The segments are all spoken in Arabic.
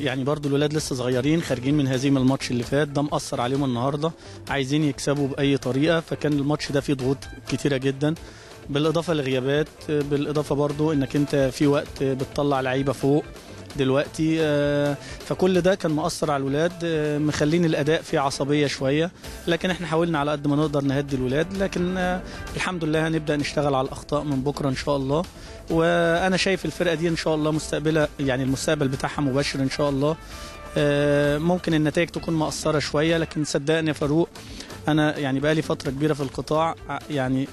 يعني برضو الولاد لسه صغيرين خارجين من هزيمه الماتش اللي فات. ده مأثر عليهم النهارده. عايزين يكسبوا بأي طريقة. فكان الماتش ده فيه ضغوط كتيرة جدا. بالإضافة لغيابات بالإضافة برضو إنك أنت في وقت بتطلع لعيبة فوق. دلوقتي آه، فكل ده كان مأثر على الولاد آه، مخلين الأداء فيه عصبية شوية. لكن إحنا حاولنا على قد ما نقدر نهدي الولاد لكن آه، الحمد لله هنبدأ نشتغل على الأخطاء من بكرة إن شاء الله. وأنا شايف الفرقة دي إن شاء الله مستقبلها يعني المستقبل بتاعها مبشر إن شاء الله. ممكن النتائج تكون مقصره شوية لكن صدقني يا فاروق أنا يعني بقالي فترة كبيرة في القطاع يعني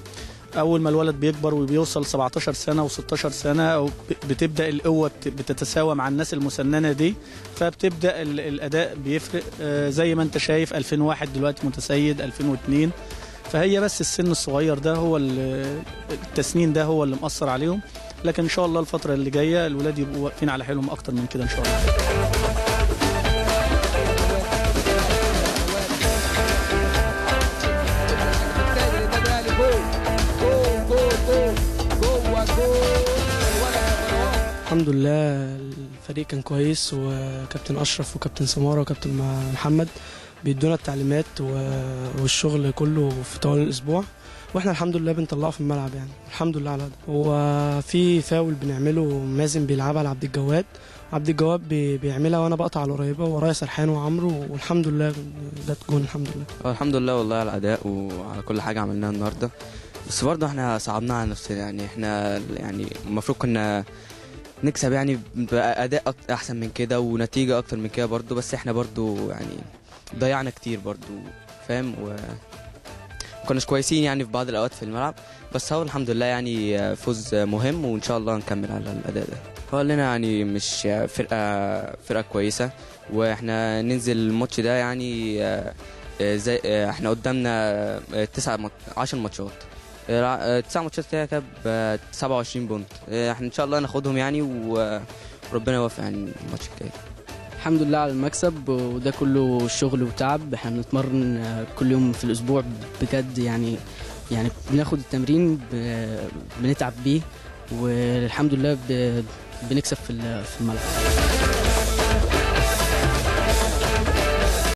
أول ما الولد بيكبر وبيوصل 17 سنة و16 سنة بتبدأ القوة بت- بتتساوى مع الناس المسننة دي فبتبدأ ال- الأداء بيفرق آه، زي ما أنت شايف 2001 دلوقتي متسيد 2002 فهي بس السن الصغير ده هو ال- التسنين ده هو اللي مأثر عليهم. لكن إن شاء الله الفترة اللي جاية الولاد يبقوا واقفين على حيلهم أكتر من كده إن شاء الله. الحمد لله الفريق كان كويس وكابتن أشرف وكابتن سمارة وكابتن محمد بيدونا التعليمات والشغل كله في طوال الأسبوع. وإحنا الحمد لله بنطلعه في الملعب يعني. الحمد لله على ده. وفي فاول بنعمله مازن بيلعبها لعبد الجواد. عبد الجواد بي- بيعملها وأنا بقطع على القريبه ورايا سرحان وعمرو والحمد لله جت جون الحمد لله. هو الحمد لله والله على الأداء وعلى كل حاجة عملناها النهارده. بس برضه إحنا صعبناها على نفسنا يعني إحنا يعني المفروض كنا نكسب يعني بأداء أحسن من كده ونتيجة أكتر من كده برضه بس إحنا برضه يعني ضيعنا كتير برضه فاهم؟ و كناش كويسين يعني في بعض الأوقات في الملعب بس هو الحمد لله يعني فوز مهم وإن شاء الله نكمل على الأداء ده. هو لنا يعني مش فرقة فرقة كويسة وإحنا ننزل الماتش ده يعني آه، آه، زي آه، إحنا قدامنا تسعة عشر ماتشات. تسع ماتشات كده كده ب 27 بونت. آه، إحنا إن شاء الله ناخدهم يعني وربنا يوفق يعني الماتش الجاي. الحمد لله على المكسب وده كله شغل وتعب. إحنا بنتمرن آه، كل يوم في الأسبوع بجد يعني يعني بناخد التمرين بنتعب بيه والحمد لله بنكسب في الملعب.